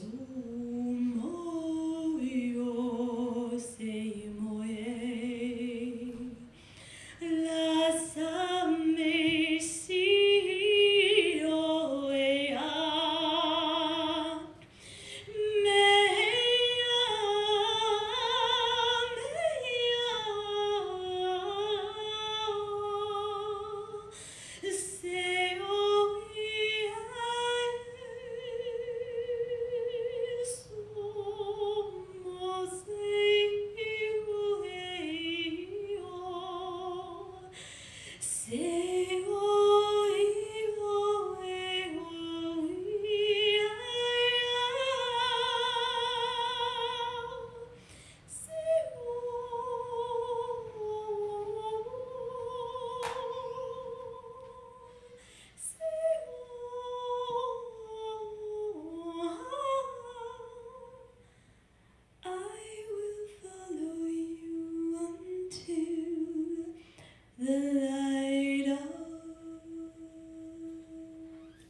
Su mojo se moje